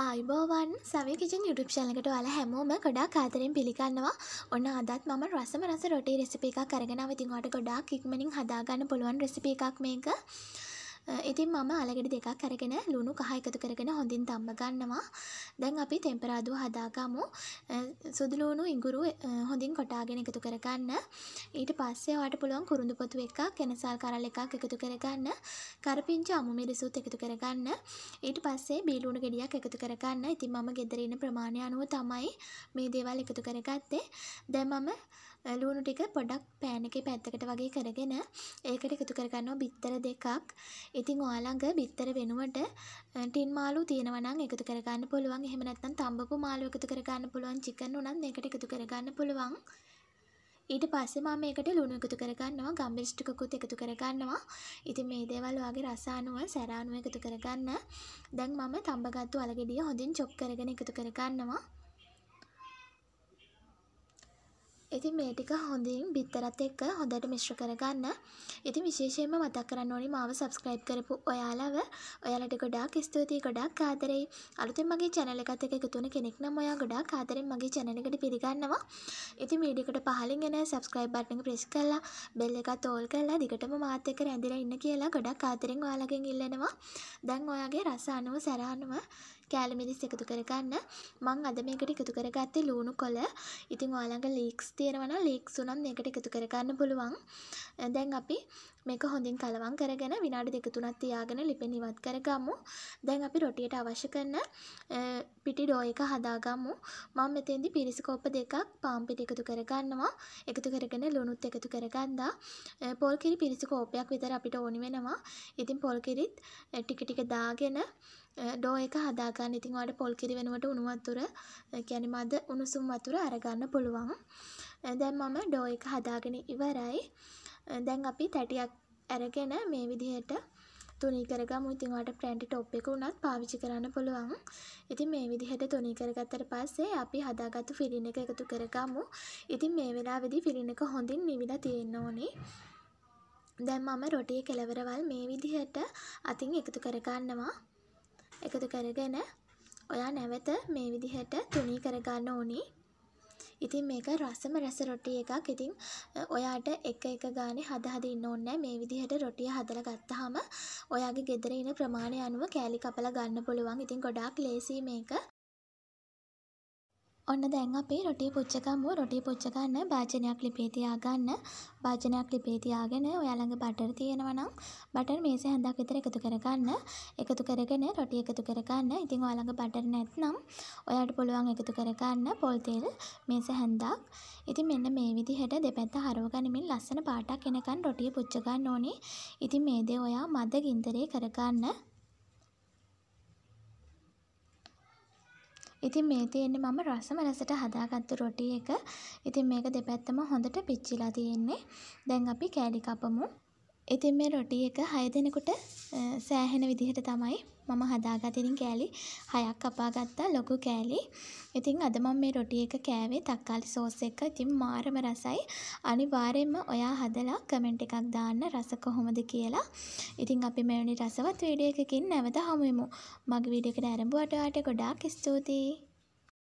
ආයුබෝවන් සවිය kitchen YouTube channel එකට ඔයාලා හැමෝම ගොඩාක් ආදරෙන් පිළිගන්නවා. ඔන්න අදත් මම රසම රස රොටි රෙසිපි එකක් අරගෙන ආවා. ඉතින් ඔයාලට ගොඩාක් ඉක්මනින් හදාගන්න පුළුවන් රෙසිපි එකක් මේක. ඉතින් මම අලගෙඩි දෙකක් අරගෙන ලුණු කහ එකතු කරගෙන හොඳින් තම්බ ගන්නවා. දැන් අපි තෙම්පරාදුව හදාගමු. සුදු ලුණු ඉඟුරු හොඳින් කොටාගෙන එකතු කරගන්න. ඊට පස්සේ ඔයාලට පුළුවන් කුරුඳු පොතු එකක්, එනසල් කරල් එකක් එකතු කරගන්න. කරපිංචා අමු මිරිසුත් එකතු කරගන්න. ඊට පස්සේ බීලුණු ගෙඩියක් එකතු කරගන්න. ඉතින් මම ගෙදර ඉන්න ප්‍රමාණය අනුව තමයි මේ දේවල් එකතු කරගත්තේ. දැන් මම ලුණු ටික පොඩක් පෑන් එකේ පැත්තකට වගේ කරගෙන ඒකට එකතු කරගන්නවා බිත්තර දෙකක්. ඉතින් ඔයාලඟ බිත්තර වෙනුවට ටින් මාළු තියෙනවා නම් එකතු කරගන්න පුළුවන්. එහෙම නැත්නම් තඹපු මාළු එකතු කරගන්න පුළුවන්. චිකන් උනත් මේකට එකතු කරගන්න පුළුවන්. ඊට පස්සේ මම මේකට ලුණු එකතු කරගන්නවා ගම්මිරිස් ටිකකුත් එකතු කරගන්නවා. ඉතින් මේ දේවල් ඔයාගේ රස අනුව සැර අනුව එකතු කරගන්න. දැන් මම තඹගත්තු අලගෙඩිය හොඳින් චොප් කරගෙන එකතු කරගන්නවා. ඉතින් මේ ටික හොඳින් බිත්තරත් එක්ක හොඳට මිශ්‍ර කරගන්න. ඉතින් විශේෂයෙන්ම මතක් කරන්න ඕනි මාව සබ්ස්ක්‍රයිබ් කරපු ඔයාලව. ඔයාලට ගොඩාක් ස්තුතියි ගොඩාක් ආදරෙයි. අලුතෙන් මගේ channel එකත් එක්ක එකතු වෙන කෙනෙක් නම් ඔයා ගොඩාක් ආදරෙන් මගේ channel එකට පිළිගන්නවා. ඉතින් වීඩියෝ එකට පහලින් එන subscribe button එක press කරලා bell එකත් all කරලා දිගටම මාත් එක්ක රැඳිලා ඉන්න කියලා ගොඩාක් ආදරෙන් ඔයාලගෙන් ඉල්ලනවා. දැන් ඔයාගේ රස අනුව සැර අනුව කෑලි මිරිස් එකතු කරගන්න. මං අද මේකට එකතු කරගත්තේ ලූණු කොළ. ඉතින් ඔයාලඟ ලීක්ස් තියෙනවා නම් ලීක්ස් උනත් මේකට එකතු කරගන්න පුළුවන්. දැන් අපි මේක හොඳින් කලවම් කරගෙන විනාඩි දෙක තුනක් තියාගෙන ලිපෙන් ඉවත් කරගමු. දැන් අපි රොටියට අවශ්‍ය කරන පිටි ඩෝ එක හදාගමු. මම මෙතෙන්දි පිරිස කෝප්ප දෙකක් පාන් පිටි එකතු කරගන්නවා. එකතු කරගෙන ලුණුත් එකතු කරගන්නවා. පොල් කිරි පිරිස කෝප්පයක් විතර අපිට ඕනි වෙනවා. ඉතින් පොල් කිරිත් ටික ටික දාගෙන ඩෝ එක හදාගන්න. ඉතින් ඔයාලට පොල් කිරි වෙනුවට උණු වතුර කියන්නේ මද උණුසුම් වතුර අරගන්න පුළුවන්. දැන් මම ඩෝ එක හදාගෙන ඉවරයි. දැන් අපි තැටියක් අරගෙන මේ විදිහට තුනී කරගමු. ඉතින් ඔයාලට ප්‍රැන්ටි টොප් එක උනත් පාවිච්චි කරන්න පුළුවන්. ඉතින් මේ විදිහට තුනී කරගත්තට පස්සේ අපි හදාගත්තු ෆිලින් එක එකතු කරගමු. ඉතින් මේ වෙලාවේදී ෆිලින් එක හොඳින් නිවිලා තියෙන්න ඕනේ. දැන් මම රොටියේ කෙළවරවල් මේ විදිහට අතින් එකතු කරගන්නවා. එකතු කරගෙන ඔයා නැවත මේ විදිහට තුනී කරගන්න ඕනි. ඉතින් මේක රසම රස රොටි එකක්. ඉතින් ඔයාට එක එක ගානේ හද හද ඉන්න ඕනේ මේ විදිහට රොටිය හදලා ගත්තාම ඔයාගේ ගෙදර ඉන්න ප්‍රමාණය අනුව කෑලි කපලා ගන්න පුළුවන්. ඉතින් ගොඩාක් ලේසි මේක. ඔන්න දැන් අපි රොටිය පුච්ච ගමු. රොටිය පුච්ච ගන්න භාජනයක් ලිපේ තියාගන්න. භාජනයක් ලිපේ තියාගෙන ඔයා ළඟ බටර් තියෙනවා නම් බටර් මේසේ හැන්දක් විතර එකතු කරගන්න. එකතු කරගෙන රොටිය එකතු කරගන්න. ඉතින් ඔයා ළඟ බටර් නැත්නම් ඔයාට පුළුවන් එකතු කරගන්න පොල් තෙල් මේසේ හැන්දක්. ඉතින් මෙන්න මේ විදිහට දෙපැත්ත හරව ගනිමින් ලස්සන පාටක් එනකන් රොටිය පුච්ච ගන්න ඕනේ. ඉතින් මේ දේ ඔයා මද ගින්දරේ කරගන්න. ඉතින් මේ තියෙන්නේ මම රසම රසට හදාගත්තු රොටි එක. ඉතින් මේක දෙපැත්තම හොඳට පිච්චිලා තියෙන්නේ. දැන් අපි කෑලි කපමු. ඉතින් මේ රොටි එක 6 දෙනෙකුට සෑහෙන විදිහට තමයි මම හදාගත්තේ. ඉතින් කෑලි 6ක් කපා ගත්තා ලොකු කෑලි. ඉතින් අද මම මේ රොටි එක කෑවේ තක්කාලි සෝස් එක. ඉතින් මාරම රසයි. අනිවාර්යෙන්ම ඔයා හදලා කමෙන්ට් එකක් දාන්න රස කොහොමද කියලා. ඉතින් අපි මෙවැනි රසවත් වීඩියෝ එකකින් නැවත හමු වෙමු. මගේ වීඩියෝ එකට ආරම්භුවට ඔයාට ගොඩාක් ස්තුතියි.